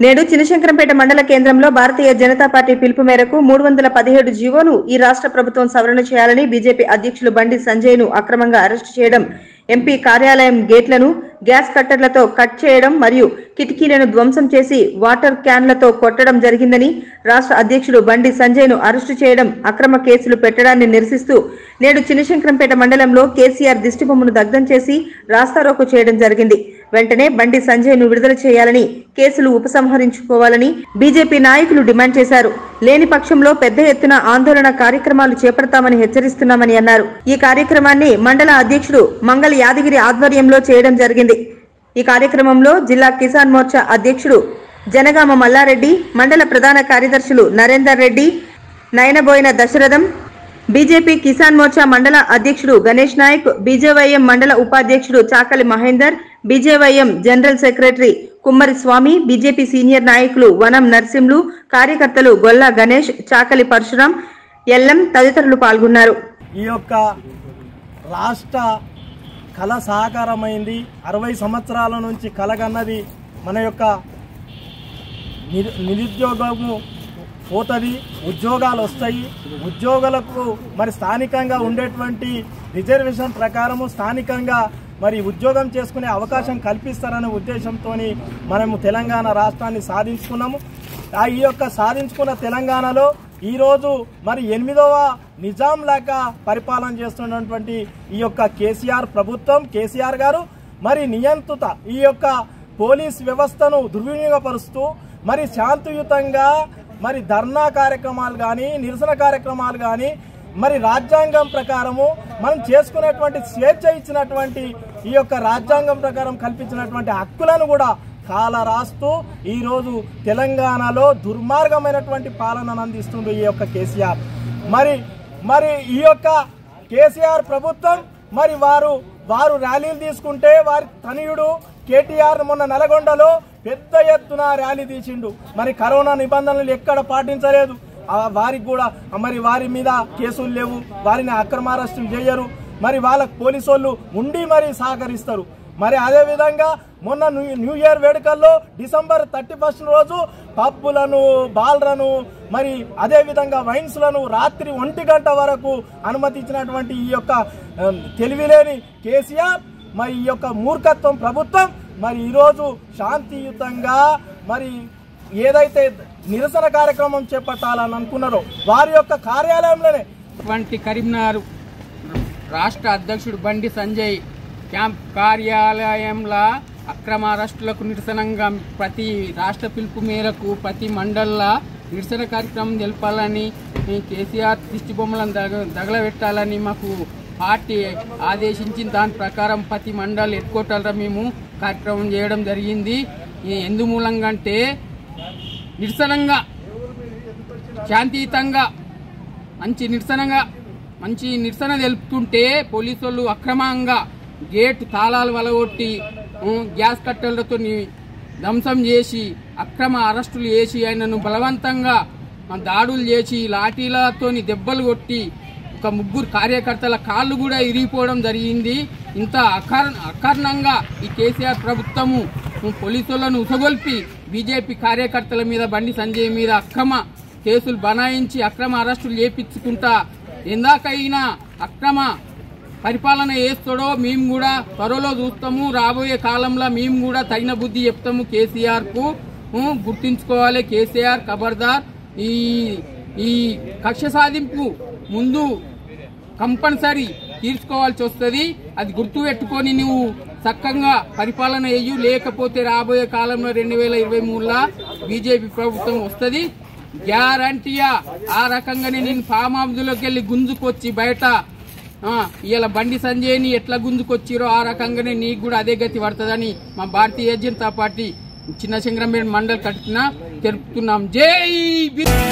నేడు చినశంకరంపేట మండల కేంద్రంలో భారతీయ జనతా పార్టీ పిలుపు మేరకు మూడు వందల పదిహేడు జీవోను ఈ రాష్ట్ర ప్రభుత్వం సవరణ చేయాలని బీజేపీ అధ్యక్షులు బండి సంజయ్ను అక్రమంగా అరెస్టు చేయడం ఎంపీ కార్యాలయం గేట్లను గ్యాస్ కట్టర్లతో కట్ చేయడం మరియు కిటికీలను ధ్వంసం చేసి వాటర్ క్యాన్లతో కొట్టడం జరిగిందని రాష్ట్ర అధ్యక్షుడు బండి సంజయ్ను అరెస్టు చేయడం అక్రమ కేసులు పెట్టడాన్ని నిరసిస్తూ నేడు చినశంకరంపేట మండలంలో కేసీఆర్ దిష్టిబొమ్మను దగ్ధం చేసి రాస్తారోకు చేయడం జరిగింది. వెంటనే బండి సంజయ్ను విడుదల చేయాలని కేసులు ఉపసంహరించుకోవాలని బీజేపీ నాయకులు డిమాండ్ చేశారు. లేని పక్షంలో పెద్ద ఎత్తున ఆందోళన కార్యక్రమాలు చేపడతామని హెచ్చరిస్తున్నామని అన్నారు. ఈ కార్యక్రమాన్ని మండల అధ్యక్షుడు మంగళ యాదగిరి ఆధ్వర్యంలో చేయడం జరిగింది. ఈ కార్యక్రమంలో జిల్లా కిసాన్ మోర్చా అధ్యక్షుడు జనగామ మల్లారెడ్డి మండల ప్రధాన కార్యదర్శులు నరేందర్ రెడ్డి నయనబోయిన దశరథం బీజేపీ కిసాన్ మోర్చా మండల అధ్యక్షుడు గణేష్ నాయక్ బీజేవైఎం మండల ఉపాధ్యక్షుడు Chakali Mahender BJYM general secretary Kummari Swamy BJP senior నాయకులు వనం నర్సింలు కార్యకర్తలు గొల్ల గణేష్ చాకలి పరశురాం ఎల్ఎం తదితరులు పాల్గొన్నారు. ఈ యొక్క రాష్ట్ర కళ సాకారమైంది. అరవై సంవత్సరాల నుంచి కలగన్నది మన యొక్క నిరు నిరుద్యోగము పోతుంది ఉద్యోగాలు వస్తాయి. ఉద్యోగులకు మరి స్థానికంగా ఉండేటువంటి రిజర్వేషన్ ప్రకారము స్థానికంగా మరి ఉద్యోగం చేసుకునే అవకాశం కల్పిస్తారనే ఉద్దేశంతో మనము తెలంగాణ రాష్ట్రాన్ని సాధించుకున్నాము. ఈ యొక్క సాధించుకున్న తెలంగాణలో ఈరోజు మరి ఎనిమిదవ నిజాం లేక పరిపాలన చేస్తున్నటువంటి ఈ యొక్క కేసీఆర్ ప్రభుత్వం కేసీఆర్ గారు మరి నియంత్రిత ఈ యొక్క పోలీస్ వ్యవస్థను దుర్వినియోగపరుస్తూ మరి శాంతియుతంగా మరి ధర్నా కార్యక్రమాలు కానీ నిరసన కార్యక్రమాలు కానీ మరి రాజ్యాంగం ప్రకారము మనం చేసుకునేటువంటి స్వేచ్ఛ ఇచ్చినటువంటి ఈ యొక్క రాజ్యాంగం ప్రకారం కల్పించినటువంటి హక్కులను కూడా కాల రాస్తూ ఈరోజు తెలంగాణలో దుర్మార్గమైనటువంటి పాలనను అందిస్తుంది ఈ యొక్క కేసీఆర్. మరి మరి ఈ యొక్క కేసీఆర్ ప్రభుత్వం మరి వారు వారు ర్యాలీలు తీసుకుంటే వారి తనయుడు కేటీఆర్ మొన్న నల్గొండలో పెద్ద ఎత్తున ర్యాలీ తీసిండు. మరి కరోనా నిబంధనలు ఎక్కడ పాటించలేదు. వారికి కూడా మరి వారి మీద కేసులు లేవు వారిని అక్రమ అరెస్టులు చేయరు. మరి వాళ్ళకు పోలీసు వాళ్ళు ఉండి మరి సహకరిస్తారు. మరి అదే విధంగా మొన్న న్యూ- ఇయర్ వేడుకల్లో డిసెంబర్ థర్టీ ఫస్ట్ రోజు పప్పులను బాల్లను మరి అదేవిధంగా వైన్స్లను రాత్రి ఒంటి గంట వరకు అనుమతించినటువంటి ఈ యొక్క తెలివిలేని కేసీఆర్ మరి ఈ యొక్క మూర్ఖత్వం ప్రభుత్వం మరి ఈరోజు శాంతియుతంగా మరి ఏదైతే నిరసన కార్యక్రమం చేపట్టాలని అనుకున్నారో వారి యొక్క కార్యాలయంలోనే వంటి కరీంనగర్ రాష్ట్ర అధ్యక్షుడు బండి సంజయ్ క్యాంప్ కార్యాలయంలో అక్రమ అరెస్టులకు నిరసనంగా ప్రతి రాష్ట్ర పిలుపు మేరకు ప్రతి మండల్లా నిరసన కార్యక్రమం జరపాలని కేసీఆర్ దిష్టి బొమ్మలను దగ దగలబెట్టాలని మాకు పార్టీ ఆదేశించిన దాని ప్రకారం ప్రతి మండలి హెడ్ క్వార్టర్లో మేము కార్యక్రమం చేయడం జరిగింది. ఎందు మూలంగా అంటే నిరసనంగా శాంతియుతంగా మంచి నిరసనగా మంచి నిరసన తెలుపుతుంటే పోలీసు వాళ్ళు అక్రమంగా గేట్ తాళాలు వలగొట్టి గ్యాస్ కట్టెలతో ధ్వంసం చేసి అక్రమ అరెస్టులు చేసి ఆయనను బలవంతంగా దాడులు చేసి లాఠీలతోని దెబ్బలు కొట్టి ఒక ముగ్గురు కార్యకర్తల కాళ్ళు కూడా ఇరిగిపోవడం జరిగింది. ఇంత అకార అకారణంగా ఈ కేసీఆర్ ప్రభుత్వము పోలీసులను ఉసగొల్పి బీజేపీ కార్యకర్తల మీద బండి సంజయ్ మీద అక్రమ కేసులు బనాయించి అక్రమ అరెస్టులు చేపించుకుంటా ఎందాకైనా అక్రమ పరిపాలన చేస్తాడో మేము కూడా త్వరలో చూస్తాము. రాబోయే కాలంలో మేము కూడా తగిన బుద్ధి చెప్తాము కేసీఆర్కు గుర్తుంచుకోవాలి కేసీఆర్ ఖబర్దార్. ఈ ఈ కక్ష సాధింపు ముందు కంపల్సరీ తీర్చుకోవాల్సి వస్తుంది. అది గుర్తు పెట్టుకొని నువ్వు చక్కగా పరిపాలన అయ్యి లేకపోతే రాబోయే కాలంలో రెండు వేల ఇరవై మూడులో బీజేపీ ప్రభుత్వం వస్తుంది. గ్యారంటీయా. ఆ రకంగానే నేను ఫామ్ హౌస్లోకి వెళ్ళి గుంజుకొచ్చి బయట ఇలా బండి సంజయ్ని ఎట్లా గుంజుకొచ్చిరో ఆ రకంగానే నీకు కూడా అదే గతి పడుతుందని మా భారతీయ జనతా పార్టీ చిన్న సింగరం మండలి కట్టిన తెలుపుతున్నాం. జై